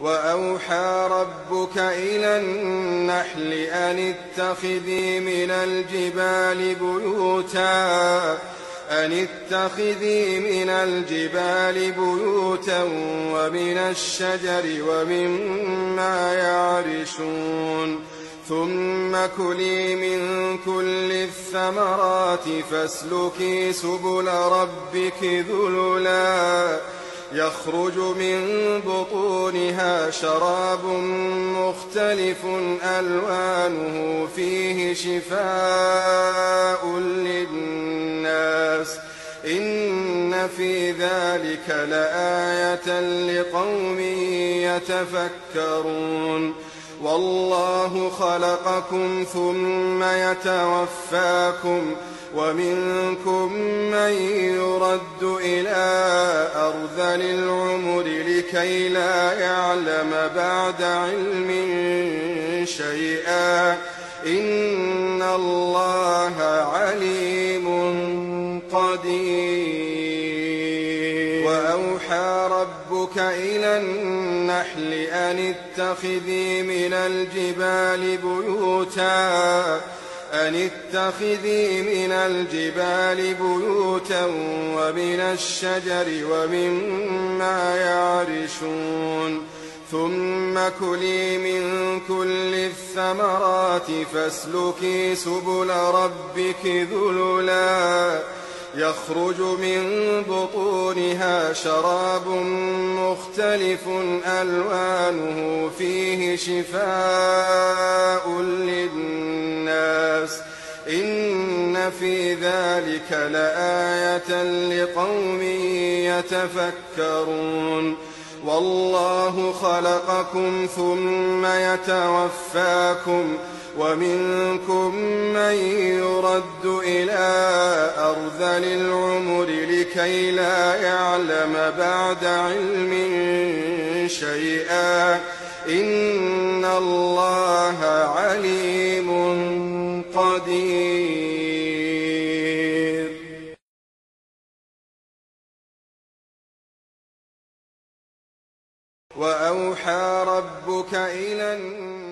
وأوحى ربك إلى النحل أن اتخذي من الجبال بيوتا أن اتخذي من الجبال بيوتا ومن الشجر ومما يعرشون. ثم كلي من كل الثمرات فاسلكي سبل ربك ذللا. يخرج من بطونها شراب مختلف ألوانه فيه شفاء للناس. إن في ذلك لآية لقوم يتفكرون. والله خلقكم ثم يتوفاكم ومنكم من يرد إلى أرذل العمر لكي لا يعلم بعد علم شيئا. إن الله عليم قدير. وأوحى ربك إلى النحل أن اتخذي من الجبال بيوتا. أن اتخذي من الجبال بيوتا ومن الشجر ومما يعرشون. ثم كلي من كل الثمرات فاسلكي سبل ربك ذللا. يخرج من بطونها شراب مختلف ألوانه فيه شفاء للناس. إن في ذلك لآية لقوم يتفكرون. والله خلقكم ثم يتوفاكم ومنكم من يرد إلى أرذل العمر لكي لا يعلم بعد علم شيئا. إن الله قدير. وأوحى ربك إلى الناس